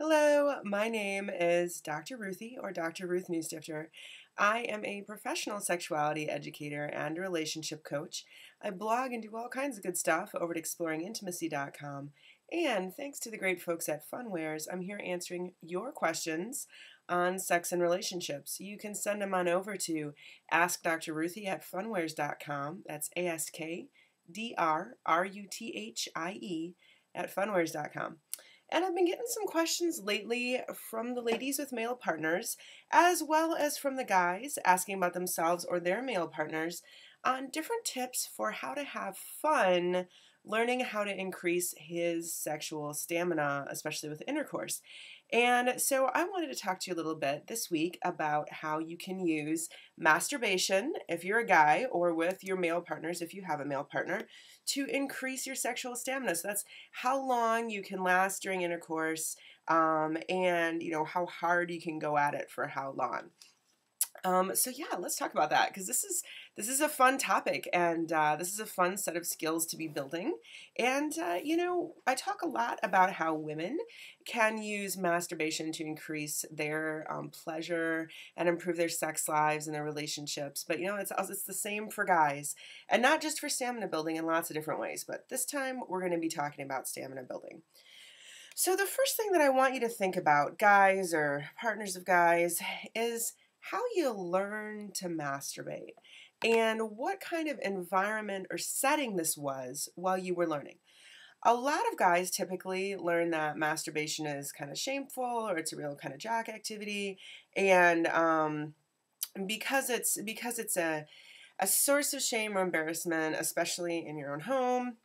Hello, my name is Dr. Ruthie or Dr. Ruth Neustifter. I am a professional sexuality educator and relationship coach. I blog and do all kinds of good stuff over at exploringintimacy.com. And thanks to the great folks at Funwares, I'm here answering your questions on sex and relationships. You can send them on over to Ask Dr. Ruthie at funwares.com. That's A S K D R R U T H I E at funwares.com. And I've been getting some questions lately from the ladies with male partners, as well as from the guys asking about themselves or their male partners on different tips for how to have fun learning how to increase his sexual stamina, especially with intercourse. And so I wanted to talk to you a little bit this week about how you can use masturbation, if you're a guy, or with your male partners, if you have a male partner, to increase your sexual stamina. So that's how long you can last during intercourse um, and, you know, how hard you can go at it for how long. Um, so yeah, let's talk about that because this is this is a fun topic and uh, this is a fun set of skills to be building. And uh, you know, I talk a lot about how women can use masturbation to increase their um, pleasure and improve their sex lives and their relationships. But you know, it's it's the same for guys, and not just for stamina building in lots of different ways. But this time we're going to be talking about stamina building. So the first thing that I want you to think about, guys or partners of guys, is how you learn to masturbate and what kind of environment or setting this was while you were learning. A lot of guys typically learn that masturbation is kind of shameful or it's a real kind of jock activity, and um, because it's because it's a a source of shame or embarrassment, especially in your own home,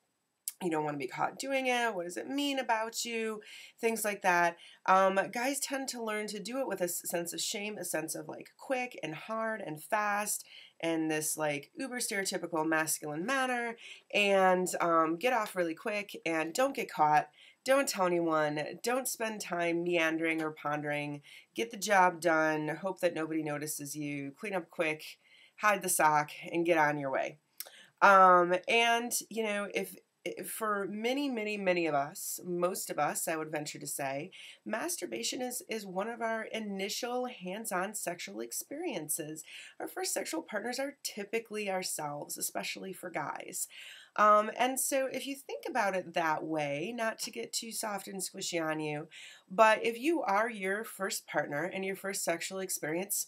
you don't want to be caught doing it. What does it mean about you? Things like that. Um, guys tend to learn to do it with a sense of shame, a sense of like quick and hard and fast, and this like uber stereotypical masculine manner, and um, get off really quick and don't get caught. Don't tell anyone. Don't spend time meandering or pondering. Get the job done. Hope that nobody notices you. Clean up quick. Hide the sock and get on your way. Um, and you know, if for many, many, many of us, most of us, I would venture to say, masturbation is, is one of our initial hands on sexual experiences. Our first sexual partners are typically ourselves, especially for guys. Um, and so, if you think about it that way, not to get too soft and squishy on you, but if you are your first partner and your first sexual experience,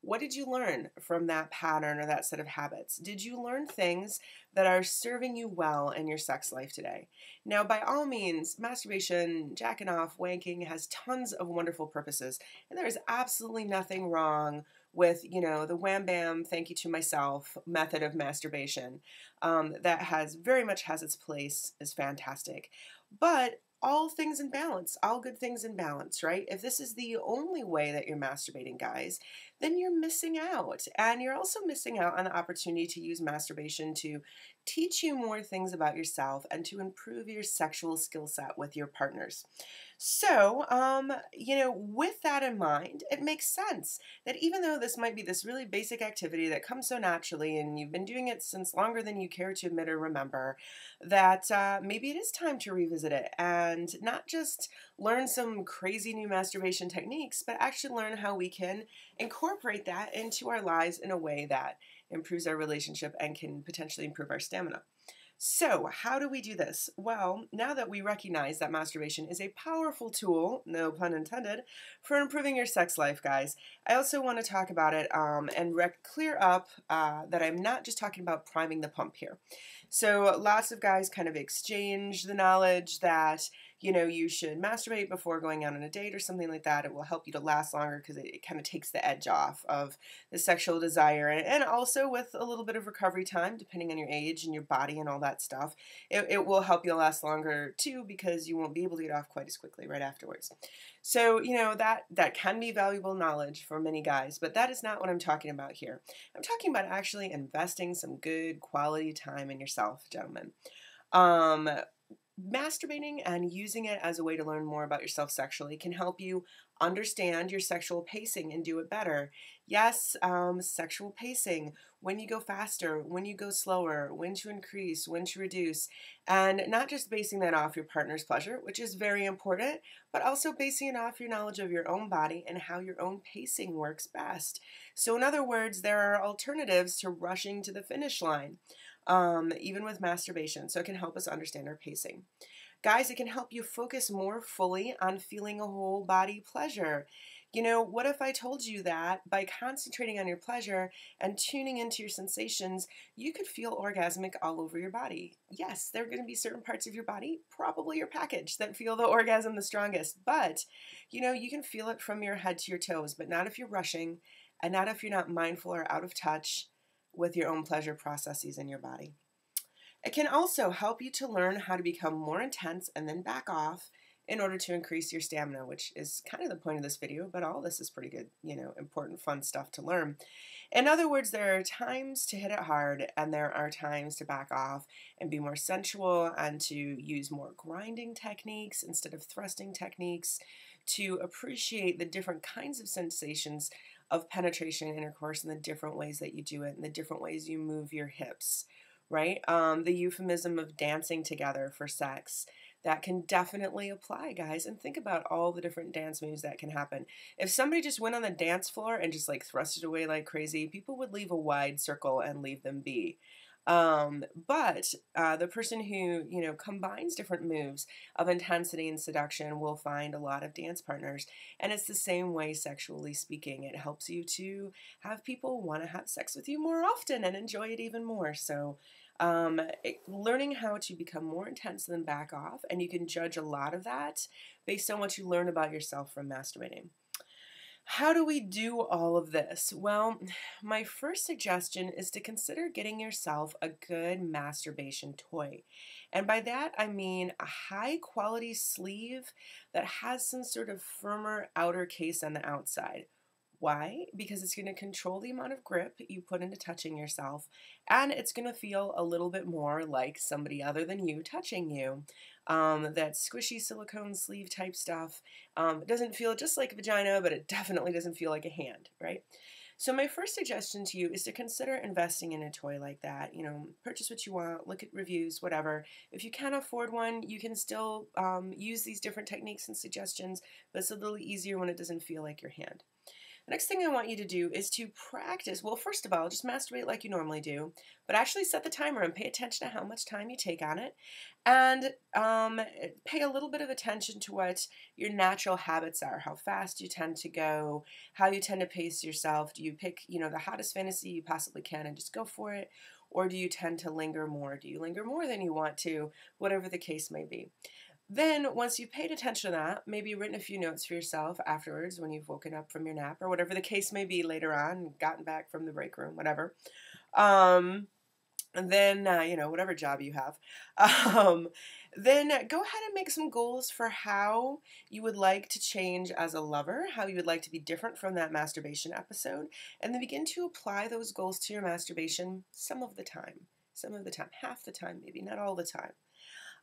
what did you learn from that pattern or that set of habits? Did you learn things that are serving you well in your sex life today? Now, by all means, masturbation, jacking off, wanking has tons of wonderful purposes, and there is absolutely nothing wrong with you know the wham bam thank you to myself method of masturbation um, that has very much has its place is fantastic but all things in balance, all good things in balance, right? If this is the only way that you're masturbating, guys, then you're missing out. And you're also missing out on the opportunity to use masturbation to teach you more things about yourself and to improve your sexual skill set with your partners. So, um, you know, with that in mind, it makes sense that even though this might be this really basic activity that comes so naturally and you've been doing it since longer than you care to admit or remember, that uh, maybe it is time to revisit it and not just learn some crazy new masturbation techniques, but actually learn how we can incorporate that into our lives in a way that improves our relationship and can potentially improve our stamina. So, how do we do this? Well, now that we recognize that masturbation is a powerful tool, no pun intended, for improving your sex life, guys, I also want to talk about it um, and rec- clear up uh, that I'm not just talking about priming the pump here. So, lots of guys kind of exchange the knowledge that you know, you should masturbate before going out on a date or something like that. It will help you to last longer because it, it kind of takes the edge off of the sexual desire. And, and also with a little bit of recovery time, depending on your age and your body and all that stuff, it, it will help you last longer too because you won't be able to get off quite as quickly right afterwards. So, you know, that, that can be valuable knowledge for many guys, but that is not what I'm talking about here. I'm talking about actually investing some good quality time in yourself, gentlemen. Um, masturbating and using it as a way to learn more about yourself sexually can help you understand your sexual pacing and do it better. Yes, um, sexual pacing, when you go faster, when you go slower, when to increase, when to reduce, and not just basing that off your partner's pleasure, which is very important, but also basing it off your knowledge of your own body and how your own pacing works best. So, in other words, there are alternatives to rushing to the finish line um, even with masturbation. So it can help us understand our pacing. Guys, it can help you focus more fully on feeling a whole body pleasure. You know, what if I told you that by concentrating on your pleasure and tuning into your sensations, you could feel orgasmic all over your body? Yes, there are going to be certain parts of your body, probably your package, that feel the orgasm the strongest, but you know, you can feel it from your head to your toes, but not if you're rushing and not if you're not mindful or out of touch with your own pleasure processes in your body. It can also help you to learn how to become more intense and then back off in order to increase your stamina, which is kind of the point of this video, but all this is pretty good, you know, important, fun stuff to learn. In other words, there are times to hit it hard and there are times to back off and be more sensual and to use more grinding techniques instead of thrusting techniques to appreciate the different kinds of sensations of penetration and intercourse and the different ways that you do it and the different ways you move your hips, right? Um, the euphemism of dancing together for sex. That can definitely apply, guys. And think about all the different dance moves that can happen. If somebody just went on the dance floor and just like thrusted away like crazy, people would leave a wide circle and leave them be. Um, but uh, the person who you know combines different moves of intensity and seduction will find a lot of dance partners, and it's the same way sexually speaking. It helps you to have people want to have sex with you more often and enjoy it even more. So. Um, it, learning how to become more intense than back off, and you can judge a lot of that based on what you learn about yourself from masturbating. How do we do all of this? Well, my first suggestion is to consider getting yourself a good masturbation toy. And by that, I mean a high quality sleeve that has some sort of firmer outer case on the outside. Why? Because it's going to control the amount of grip you put into touching yourself, and it's going to feel a little bit more like somebody other than you touching you. Um, that squishy silicone sleeve type stuff um, doesn't feel just like a vagina, but it definitely doesn't feel like a hand, right? So my first suggestion to you is to consider investing in a toy like that. You know, purchase what you want, look at reviews, whatever. If you can't afford one, you can still um, use these different techniques and suggestions, but it's a little easier when it doesn't feel like your hand. The next thing I want you to do is to practice. Well, first of all, just masturbate like you normally do, but actually set the timer and pay attention to how much time you take on it. And um, pay a little bit of attention to what your natural habits are, how fast you tend to go, how you tend to pace yourself. Do you pick, you know, the hottest fantasy you possibly can and just go for it? Or do you tend to linger more? Do you linger more than you want to? Whatever the case may be. Then, once you've paid attention to that, maybe written a few notes for yourself afterwards when you've woken up from your nap or whatever the case may be later on, gotten back from the break room, whatever. Um, and then, uh, you know, whatever job you have. Um, then go ahead and make some goals for how you would like to change as a lover, how you would like to be different from that masturbation episode, and then begin to apply those goals to your masturbation some of the time. Some of the time, half the time, maybe, not all the time.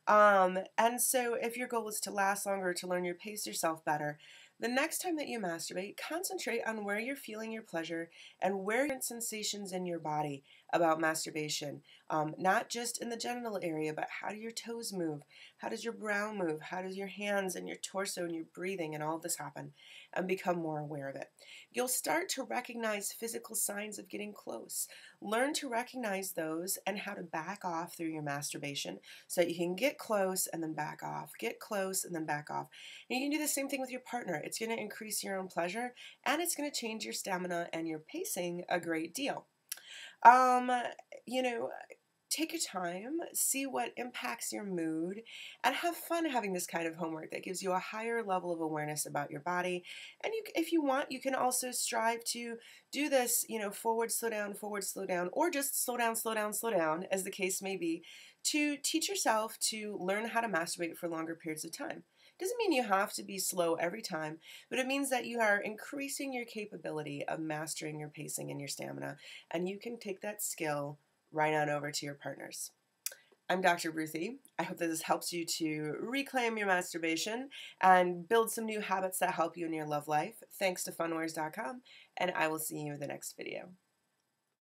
Um, and so, if your goal is to last longer, to learn your pace yourself better, the next time that you masturbate, concentrate on where you're feeling your pleasure and where your sensations in your body about masturbation. Um, not just in the genital area, but how do your toes move? How does your brow move? How does your hands and your torso and your breathing and all this happen? And become more aware of it. You'll start to recognize physical signs of getting close. Learn to recognize those and how to back off through your masturbation so that you can get close and then back off, get close and then back off. And you can do the same thing with your partner. It's going to increase your own pleasure and it's going to change your stamina and your pacing a great deal. Um, you know, take your time, see what impacts your mood, and have fun having this kind of homework that gives you a higher level of awareness about your body. And you, if you want, you can also strive to do this, you know, forward, slow down, forward, slow down, or just slow down, slow down, slow down, as the case may be, to teach yourself to learn how to masturbate for longer periods of time. Doesn't mean you have to be slow every time, but it means that you are increasing your capability of mastering your pacing and your stamina, and you can take that skill right on over to your partners. I'm Dr. Ruthie. I hope that this helps you to reclaim your masturbation and build some new habits that help you in your love life. Thanks to funwares.com, and I will see you in the next video.